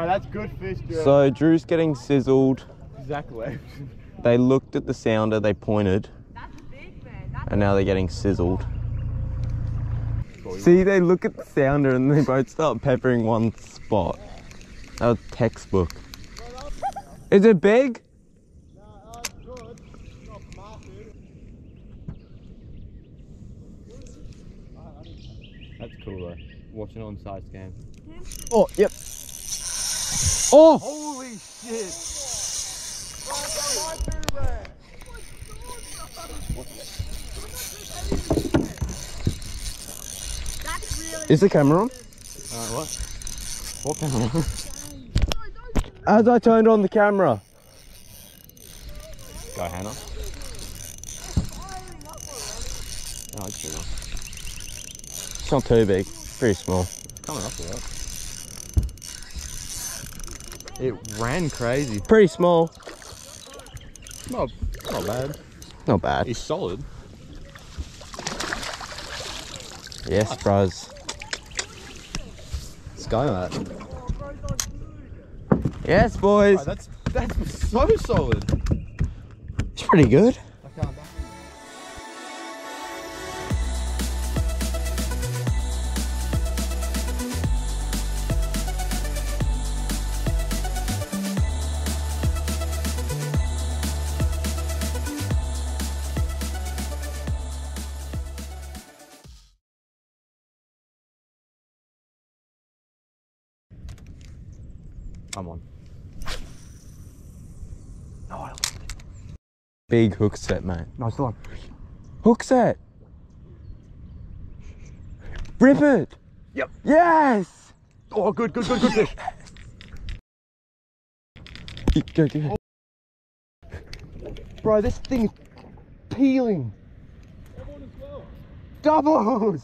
Bro, that's good fish, Drew. So Drew's getting sizzled. exactly. They looked at the sounder, they pointed, That's big, man. And now they're getting sizzled. See, they look at the sounder and they both start peppering one spot. That was textbook. Is it big? That's cool though. Watching it on side scan. Oh, yep. Oh! Holy shit! Is the camera on? Uh, what? What camera? As I turned on the camera. Go, Hannah. Oh, it's. It's not too big. Pretty small. Coming up with that. It ran crazy. Pretty small. Not, not bad. Not bad. He's solid. Yes, bros. Let's go, mate. Yes, boys. that's that's so solid. It's pretty good. I'm on. Big hook set, mate. No, still on. Hook set. Rip it. Yep. Yes. Oh, good, good, good, good fish. Go, go, go. Bro, this thing is peeling. Everyone as well. Doubles.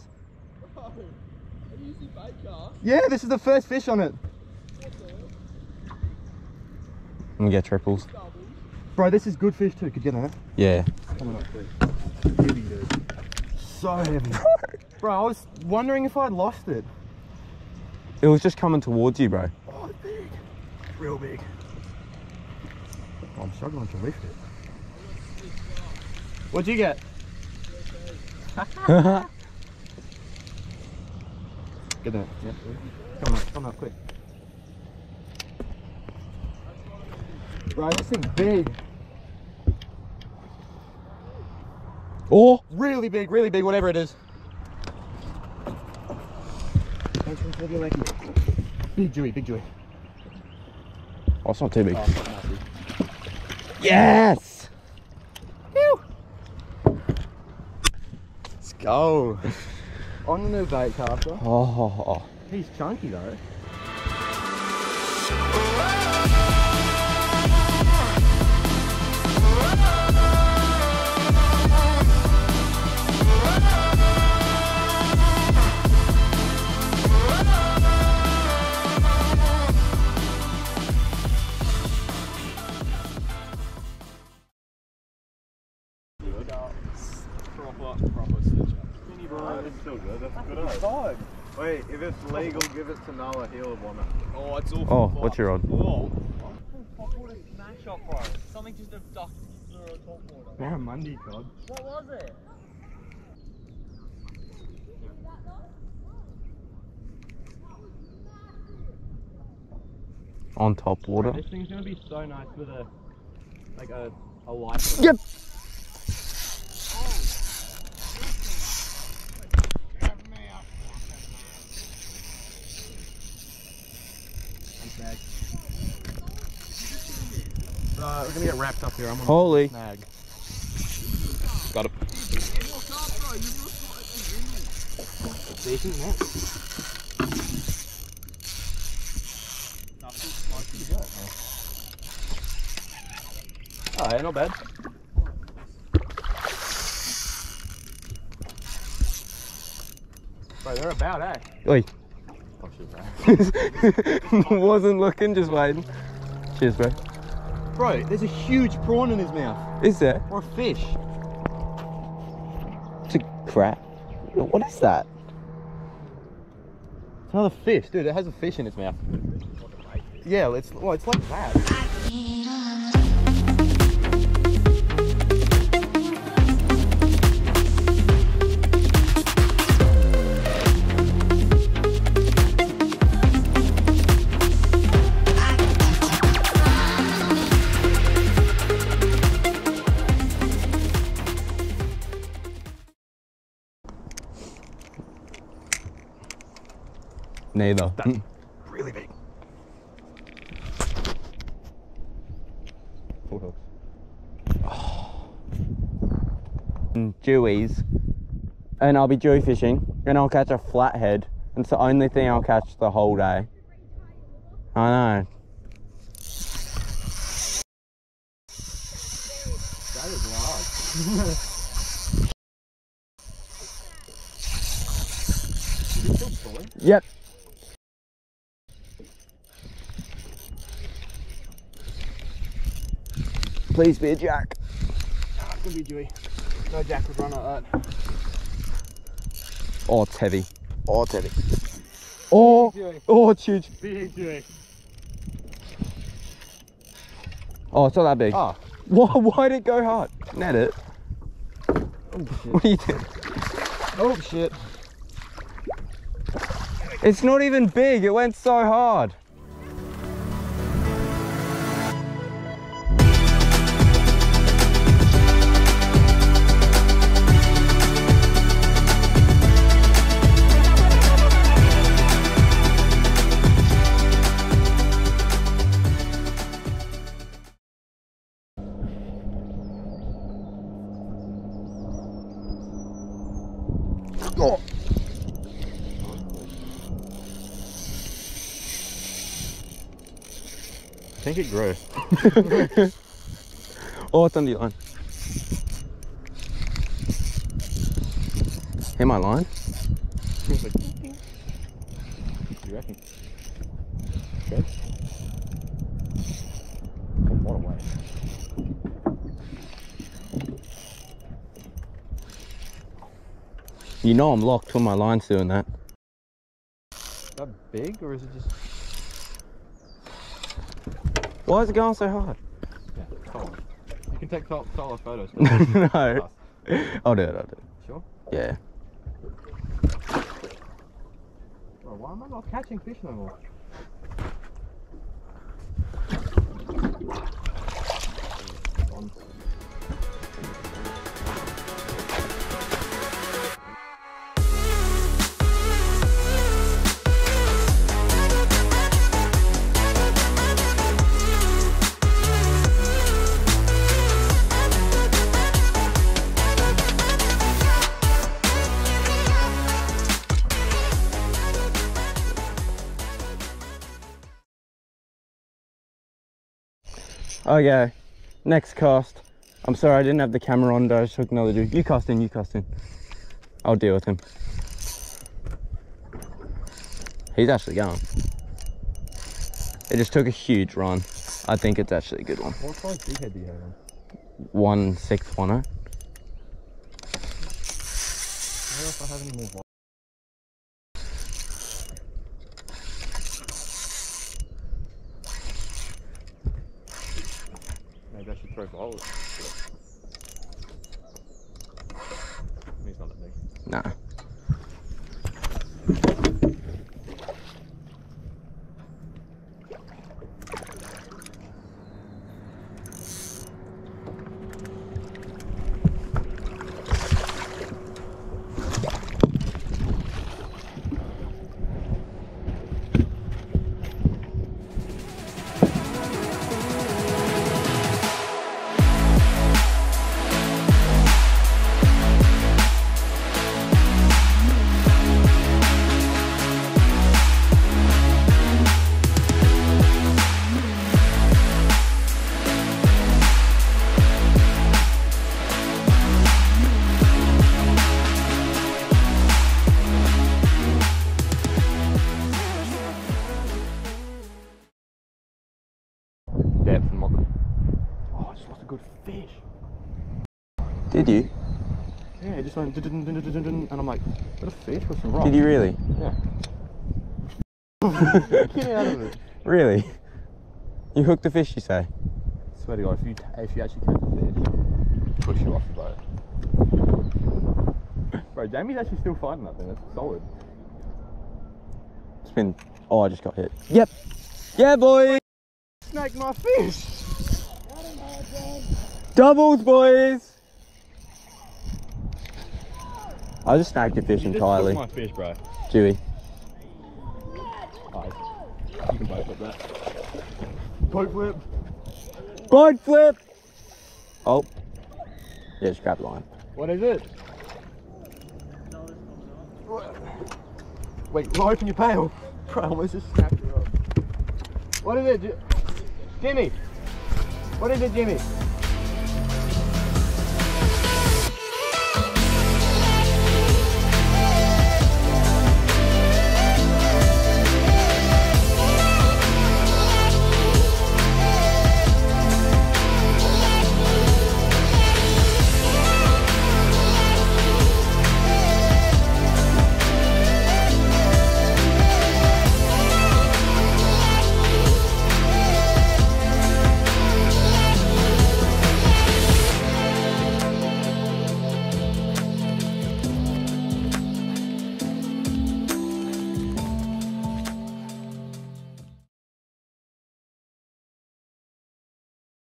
Yeah, this is the first fish on it. Let me get triples. Bro, this is good fish too. Could you get that? Yeah. Coming up, please. Heavy, dude. So heavy. Bro, I was wondering if I'd lost it. It was just coming towards you, bro. Oh, it's big. Real big. Oh, I'm struggling to lift it. What'd you get? Get that. Yeah. Come on, come on, quick. Bro, this thing's big. oh. Really big, really big, whatever it is. Thanks for the lucky. Big Jewie, big Jewie. Oh, it's not too big. Oh, Yes. Let's go. On the new bait caster. Oh. He's chunky though. Wait, if it's legal, give it to Noah. He'll want it. Oh, it's all. Oh, what's your on? Oh. Smash up, bro. Something just abducted through a top water. Barramundi cod. What was it? On top water. This thing's gonna be so nice with a like a a light. Yep. Uh, we're gonna get wrapped up here. I'm on Holy. snag. Got man. Oh, yeah, not bad. Bro, they're about, eh? Oi. Oh, shit, bro. Wasn't looking, just waiting. Cheers, bro. Bro, there's a huge prawn in his mouth. Is there? Or a fish. It's a crab. What is that? It's another fish, dude. It has a fish in its mouth. Yeah, it's well, it's like that. Neither. Mm. Really big. Full hooks. Jewies, and I'll be jewie fishing, and I'll catch a flathead. and It's the only thing I'll catch the whole day. I know. That is large. is it still pulling? Yep. Please be a jack. Ah, it's gonna be jewie. No jack would run like that. Oh, it's heavy. Oh, it's heavy. Oh, oh, it's huge. Big jewie. Oh, it's not that big. Ah. Why, why did it go hard? Net it. What are you doing? Oh shit. It's not even big. It went so hard. Think it grows. Oh, it's on the line. Hear my line? It's like, ding, ding. You reckon? Good. What a way. You know I'm locked when my line's doing that. Is that big or is it just? Why is it going so hard? Yeah, solid. You can take sol- solid photos. no. I'll do it, I'll do it. Sure. Yeah. Bro, why am I not catching fish no more? Oh, okay. Next cast. I'm sorry I didn't have the camera on, though. I just took another dude. You cast in, you cast in. I'll deal with him. He's actually going. It just took a huge run. I think it's actually a good one. What size jig head do you have on? One six one oh. I don't know if I have any more. vi- Maybe I should throw violets. He's not that big. Nah. Did you? Yeah, it just went dun dun dun dun dun dun, and I'm like, what a fish with some rocks. Did you really? Yeah. Get out of it. Really? You hooked the fish, you say? Swear to God, if you if you actually catch a fish, push you off the boat. Bro, Jamie's actually still fighting that thing. That's solid. It's been. Oh, I just got hit. Yep. Yeah, boy. Snake my fish. Doubles, boys. I just snagged your fish entirely. my fish, bro. Chewy. You can boat flip that. Boat flip. Board flip. Oh. Yeah, just grab line. What is it? Wait, well, open your pail. Bro, I almost just snapped you up. What is it? Jimmy? What is it, Jimmy?